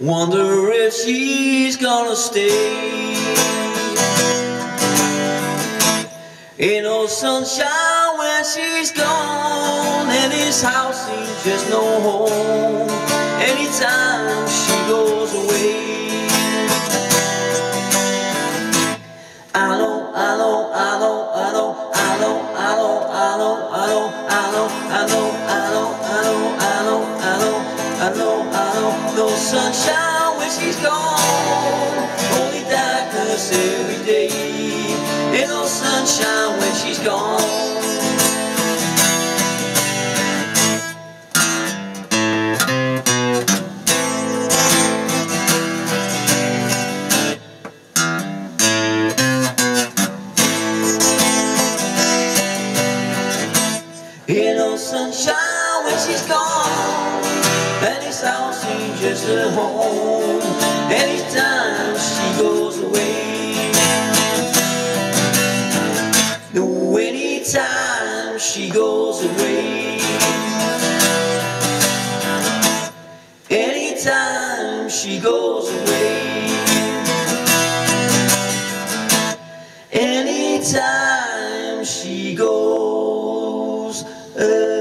Wonder if she's gonna stay. Ain't no sunshine when she's gone, and this house seems just no home. Anytime Know, no sunshine when she's gone, only darkness every day. Ain't no sunshine when she's gone. Ain't no sunshine when she's gone just a home anytime she goes away. No, anytime she goes away. Anytime she goes away. Anytime she goes away.